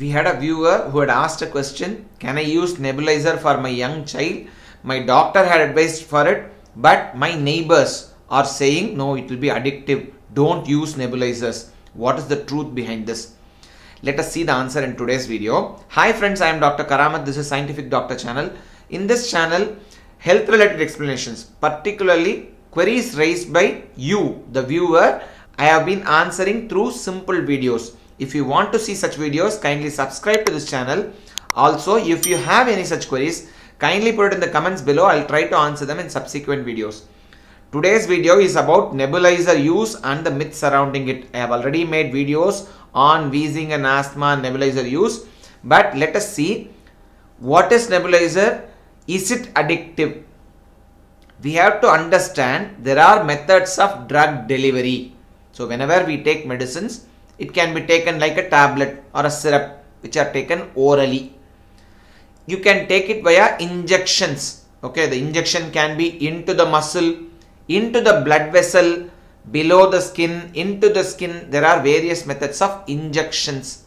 we had a viewer who had asked a question Can I use nebulizer for my young child? My doctor had advised for it, but my neighbors are saying no, it will be addictive. Don't use nebulizers. What is the truth behind this? Let us see the answer in today's video. Hi friends, I am Dr. Karamat. This is Scientific Doctor channel. In this channel, health related explanations, particularly queries raised by you, the viewer, I have been answering through simple videos. If you want to see such videos, kindly subscribe to this channel. Also, if you have any such queries, kindly put it in the comments below. I'll try to answer them in subsequent videos. Today's video is about nebulizer use and the myths surrounding it. I have already made videos on wheezing and asthma and nebulizer use. But let us see what is nebulizer? Is it addictive? We have to understand there are methods of drug delivery. So whenever we take medicines, it can be taken like a tablet or a syrup which are taken orally. You can take it via injections. Okay, the injection can be into the muscle, into the blood vessel, below the skin, into the skin. There are various methods of injections.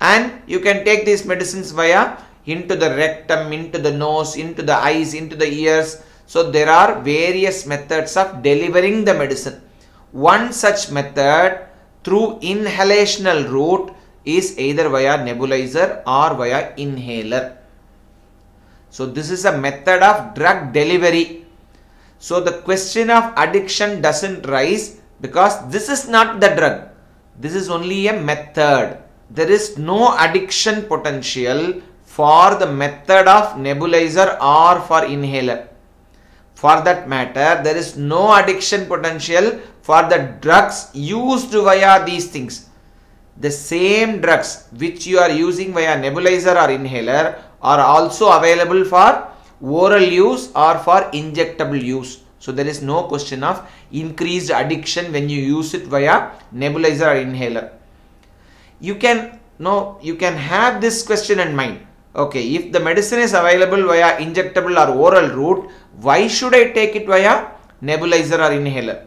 And you can take these medicines via into the rectum, into the nose, into the eyes, into the ears. So there are various methods of delivering the medicine. One such method through inhalational route is either via nebulizer or via inhaler. So this is a method of drug delivery. So the question of addiction doesn't rise because this is not the drug. This is only a method. There is no addiction potential for the method of nebulizer or for inhaler. For that matter, there is no addiction potential for the drugs used via these things. The same drugs which you are using via nebulizer or inhaler are also available for oral use or for injectable use. So there is no question of increased addiction when you use it via nebulizer or inhaler. You can no, you can have this question in mind. Okay, if the medicine is available via injectable or oral route, why should I take it via nebulizer or inhaler?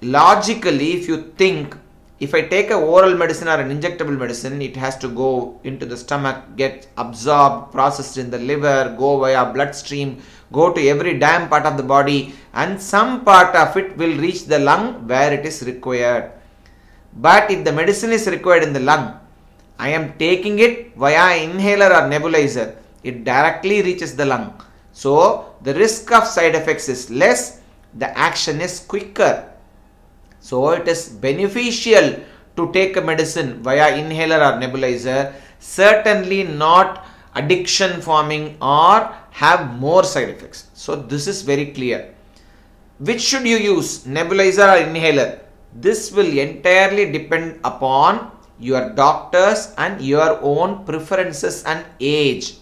Logically, if you think if I take a oral medicine or an injectable medicine, it has to go into the stomach, get absorbed, processed in the liver, go via bloodstream, go to every damn part of the body, and some part of it will reach the lung where it is required. But if the medicine is required in the lung, I am taking it via inhaler or nebulizer, it directly reaches the lung. So the risk of side effects is less, the action is quicker. So it is beneficial to take a medicine via inhaler or nebulizer, certainly not addiction forming or have more side effects. So this is very clear. Which should you use, nebulizer or inhaler? This will entirely depend upon your doctors and your own preferences and age.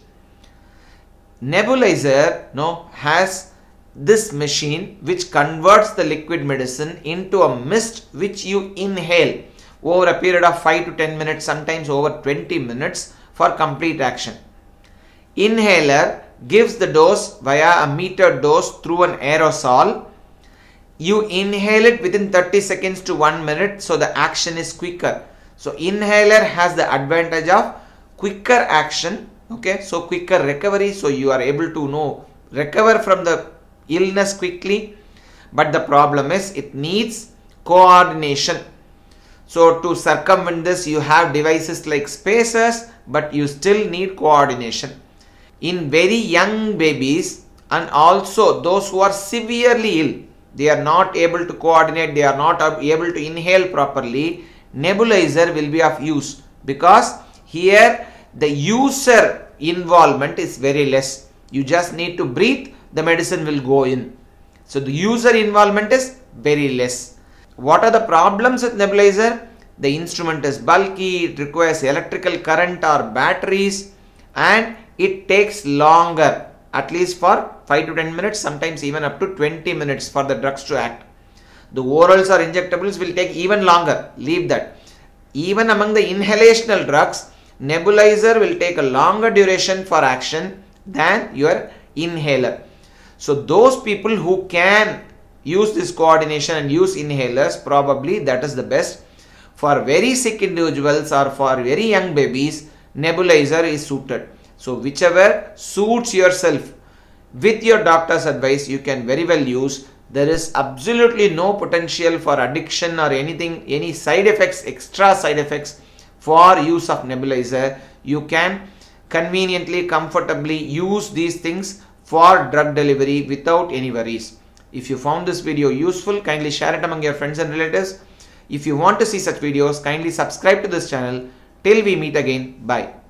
Nebulizer no, has this machine which converts the liquid medicine into a mist which you inhale over a period of 5 to 10 minutes, sometimes over 20 minutes for complete action. Inhaler gives the dose via a metered dose through an aerosol. You inhale it within 30 seconds to 1 minute so the action is quicker. So inhaler has the advantage of quicker action okay? So quicker recovery so you are able to know recover from the illness quickly. But the problem is it needs coordination. So to circumvent this you have devices like spacers but you still need coordination. In very young babies and also those who are severely ill they are not able to coordinate they are not able to inhale properly nebulizer will be of use because here the user involvement is very less you just need to breathe the medicine will go in. So the user involvement is very less. What are the problems with nebulizer? The instrument is bulky, it requires electrical current or batteries and it takes longer at least for 5 to 10 minutes sometimes even up to 20 minutes for the drugs to act. The orals or injectables will take even longer, leave that. Even among the inhalational drugs, nebulizer will take a longer duration for action than your inhaler. So those people who can use this coordination and use inhalers probably that is the best. For very sick individuals or for very young babies, nebulizer is suited. So whichever suits yourself with your doctor's advice, you can very well use. There is absolutely no potential for addiction or anything, any side effects, extra side effects for use of nebulizer. You can conveniently, comfortably use these things for drug delivery without any worries. If you found this video useful, kindly share it among your friends and relatives. If you want to see such videos, kindly subscribe to this channel. Till we meet again, bye.